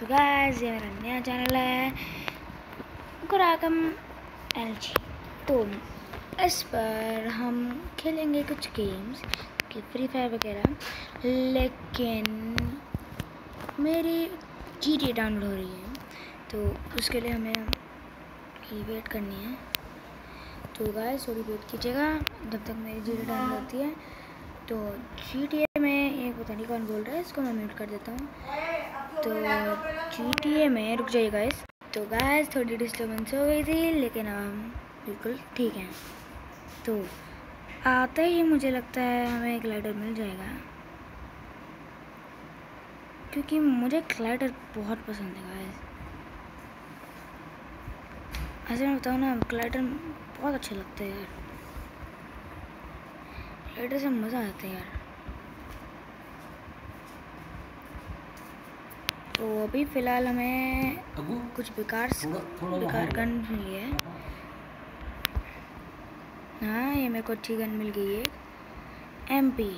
तो गाइस ये मेरा नया चैनल है, गुरागम एल जी तो इस पर हम खेलेंगे कुछ गेम्स कि फ्री फायर वगैरह, लेकिन मेरी जी टी डाउनलोड हो रही है तो उसके लिए हमें वेट करनी है। तो गाइस थोड़ी वेट कीजिएगा, जब तक मेरी जी टी डाउनलोड होती है। तो जी टी में ये पता नहीं कौन बोल रहा है, इसको मैं म्यूट कर देता हूँ। तो जी टी ए में रुक जाइएगा इस तो गैस थोड़ी डिस्टर्बेंस हो गई थी, लेकिन अब हम बिल्कुल ठीक हैं। तो आते ही मुझे लगता है हमें एक ग्लाइडर मिल जाएगा। क्योंकि मुझे ग्लाइडर बहुत पसंद है गाइस ऐसे मैं बताऊँ ना ग्लाइडर बहुत अच्छे लगते हैं यार। राइडर से मज़ा आता है यार। तो अभी फ़िलहाल हमें कुछ बेकार बेकार गन मिली है। हाँ ये मेरे को अच्छी गन मिल गई है। एम पी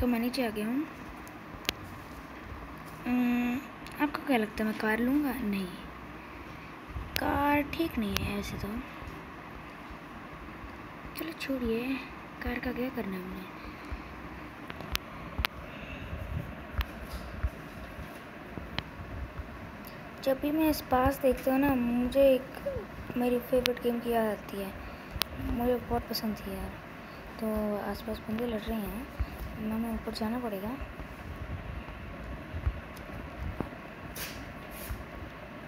तो मैं नीचे आ गया हूँ। आपको क्या लगता है मैं कार लूँगा? नहीं। कार ठीक नहीं है ऐसे तो। चलो छोड़िए कार का क्या करना है हमने? जब भी मैं इस पास देखता हूँ ना, मुझे एक मेरी फेवरेट गेम की याद आती है। मुझे बहुत पसंद थी यार। तो आसपास बंदे लड़ रहे हैं। मैं ऊपर जाना पड़ेगा।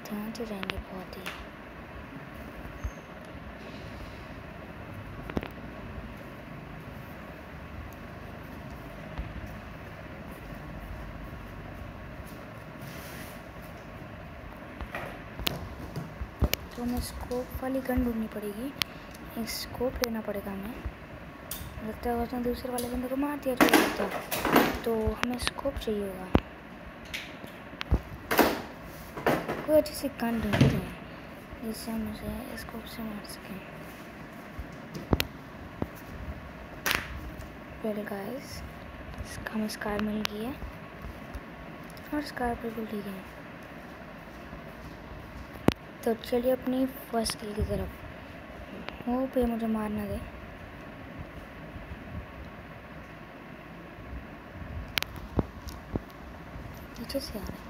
ध्यान से जाएँगे बहुत ही। तो हमें स्कोप वाली गन ढूंढनी पड़ेगी। स्कोप लेना पड़ेगा हमें। लगता है उसने दूसरे वाले बंदे को मार दिया जो लगता तो हमें स्कोप चाहिए होगा। कोई अच्छी सी गन ढूंढते हैं, जिससे हम उसे स्कोप से मार सकें। वेल गाइस हमें स्कार मिल गई है और स्कार बिल्कुल ठीक है। तो चलिए अपनी फ़र्स्ट किल की तरफ़। वो पे मुझे मारना दे। नीचे से आ रहे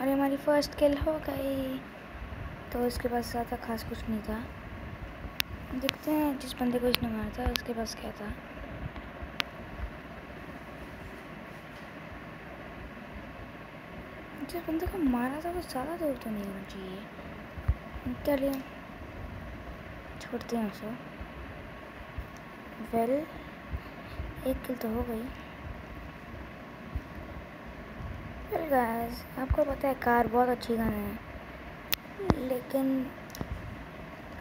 अरे हमारी फ़र्स्ट किल हो गई। तो उसके पास ज़्यादा खास कुछ नहीं था। देखते हैं जिस बंदे को इसने मारा था, उसके पास क्या था। जिस बंदे को मारा था, वो ज़्यादा दूर तो नहीं होना चाहिए। चलिए, छोड़ते हैं उसे। वेल, एक किल तो हो गई। गाइस, आपको पता है कार बहुत अच्छी गाना है। लेकिन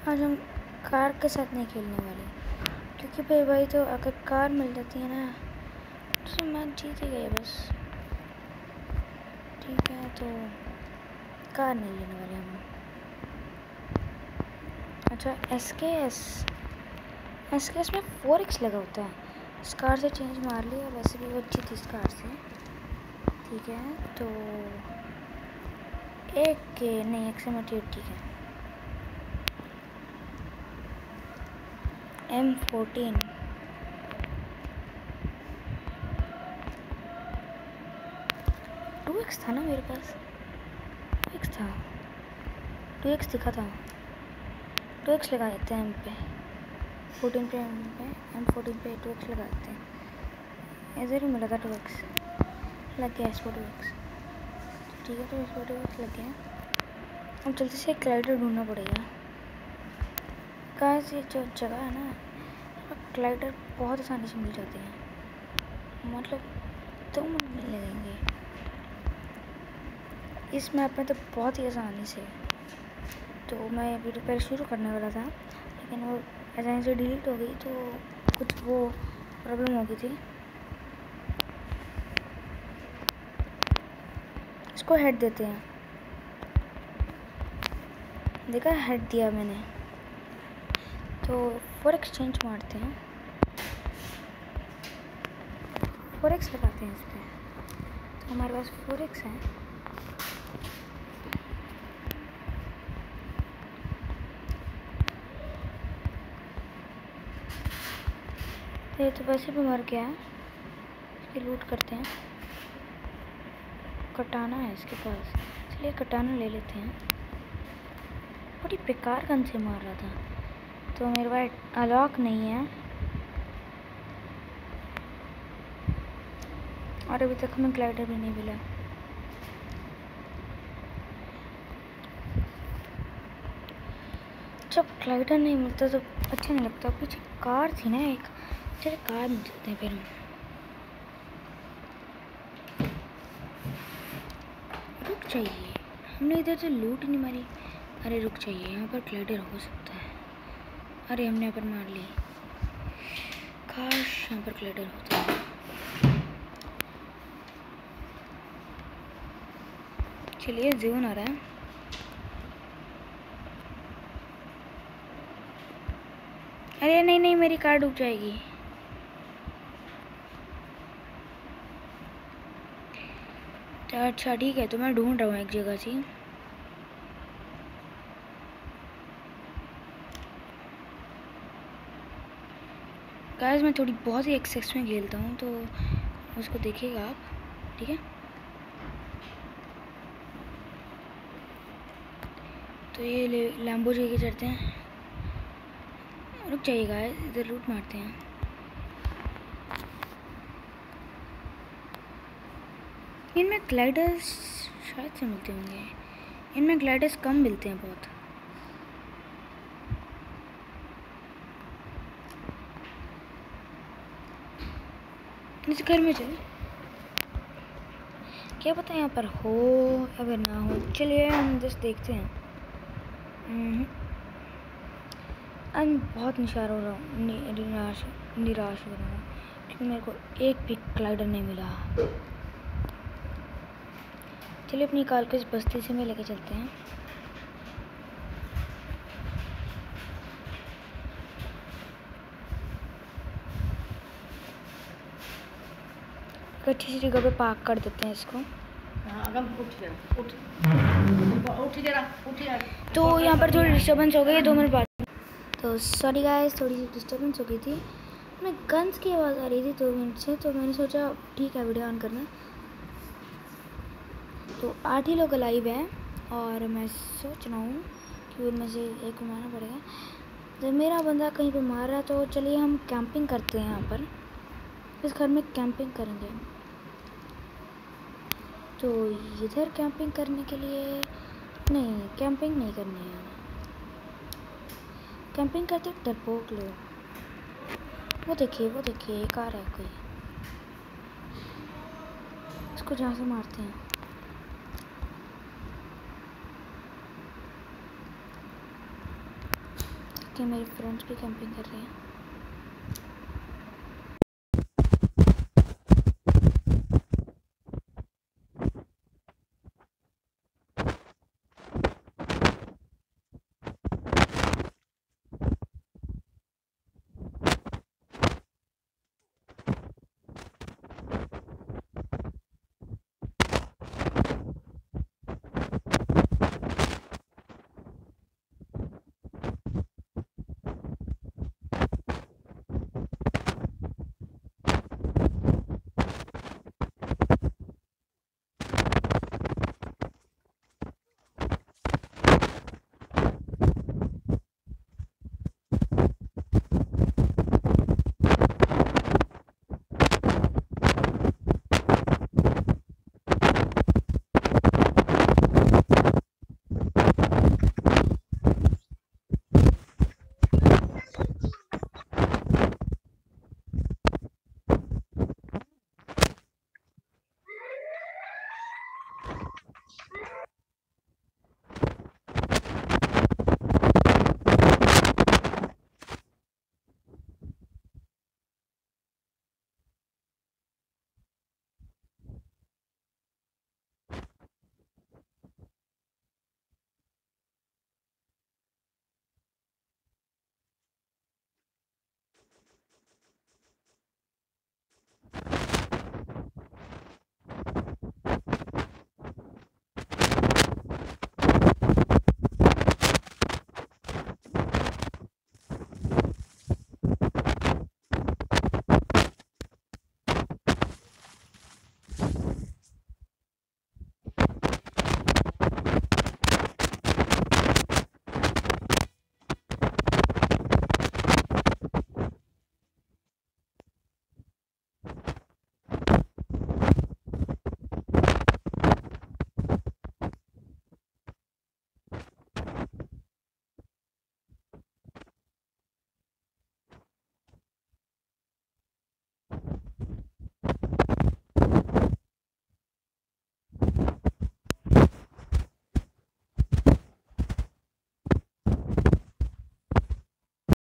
आज हम कार के साथ नहीं खेलने वाले। क्योंकि भाई भाई तो अगर कार मिल जाती है ना तो मैच जीत ही गए बस। ठीक है तो कार नहीं लेने वाले हम। अच्छा S K S S K S में फोर एक्स लगा होता है। इस कार से चेंज मार लिया, वैसे भी वो अच्छी थी इस कार से। ठीक है तो एक के नहीं, एक से मटेरियल ठीक है। एम फोर्टीन टू एक्स था ना मेरे पास? एक्स था। टू एक्स दिखा था। टू एक्स लगा देते हैं एम पे। फोर्टीन पे एम पे एम फोर्टीन पे टू एक्स लगा देते हैं। इधर ही मिला था टू एक्स। लग गया इसको टू एक्स। ठीक है तो इस वीडियो में लग गया अब जल्दी से एक ग्लाइडर ढूंढना पड़ेगा। कहाँ से जो जगह है ना ग्लाइडर बहुत आसानी से मिल जाते हैं। मतलब दो तो मिनट मिल लगेंगे इस मैप में तो बहुत ही आसानी से। तो मैं वीडियो पहले शुरू करने वाला था, लेकिन वो आसानी से डिलीट हो गई तो कुछ वो प्रॉब्लम हो गई थी। इसको हेड देते हैं। देखा हेड दिया मैंने। तो फोर एक्सचेंज मारते हैं। फोर एक्स लगाते हैं इस पर तो हमारे पास फोर एक्स है। ये तो वैसे भी मर गया है। लूट करते हैं। कटाना है इसके पास। इसलिए कटाना ले लेते हैं। बड़ी बेकार गन से मार रहा था। तो मेरे पास अलॉक नहीं है। और अभी तक हमें ग्लाइडर भी नहीं मिला। जब ग्लाइडर नहीं मिलता तो अच्छा नहीं लगता। पीछे कार थी ना एक। चलिए कार मिल चलते हैं फिर हम रुक चाहिए। हमने इधर से लूट नहीं मारी। अरे रुक चाहिए यहाँ पर ग्लाइडर हो सकता है। अरे हमने यहाँ पर मार ली। काश यहाँ पर ग्लाइडर होता। है चलिए जोन आ रहा है। अरे नहीं नहीं, मेरी कार डूब जाएगी। अच्छा अच्छा ठीक है तो मैं ढूंढ रहा हूँ एक जगह से। गाइस मैं थोड़ी बहुत ही एक्सेस में खेलता हूँ तो उसको देखिएगा आप, ठीक है? तो ये लैम्बो जी के चढ़ते हैं। रुक जाइएगा इधर रूट मारते हैं। इनमें ग्लाइडर्स शायद से मिलते होंगे। इनमें ग्लाइडर्स कम मिलते हैं बहुत। इस घर में चल क्या पता यहाँ पर हो, अगर ना हो। चलिए हम जस्ट देखते हैं। हम्म। मैं बहुत निशार हो रहा हूँ। निराश निराश हो रहा हूँ। क्योंकि मेरे को एक भी ग्लाइडर नहीं मिला। चलिए अपनी कार को इस बस्ती से में लेके चलते हैं। अच्छी सी जगह पे पार्क कर देते हैं इसको। तो यहाँ पर थोड़ी डिस्टर्बेंस हो गई दो मिनट बाद। तो सॉरी गाइस थोड़ी सी डिस्टर्बेंस हो गई थी। मैं गन्स की आवाज़ आ रही थी दो मिनट से तो मैंने सोचा ठीक है वीडियो ऑन करना। तो आठ ही लोग लाइव हैं और मैं सोच रहा हूँ कि उनमें से एक को मारना पड़ेगा। जब मेरा बंदा कहीं पे मार रहा तो चलिए हम कैंपिंग करते हैं यहाँ पर। इस घर में कैंपिंग करेंगे। तो इधर कैंपिंग करने के लिए नहीं कैंपिंग नहीं करनी है। कैंपिंग करते डरपोक लोग वो देखिए वो देखिए, एक आ रहा है कोई। इसको जहाँ से मारते हैं। कि मेरे फ्रेंड्स भी कैंपिंग कर रहे हैं।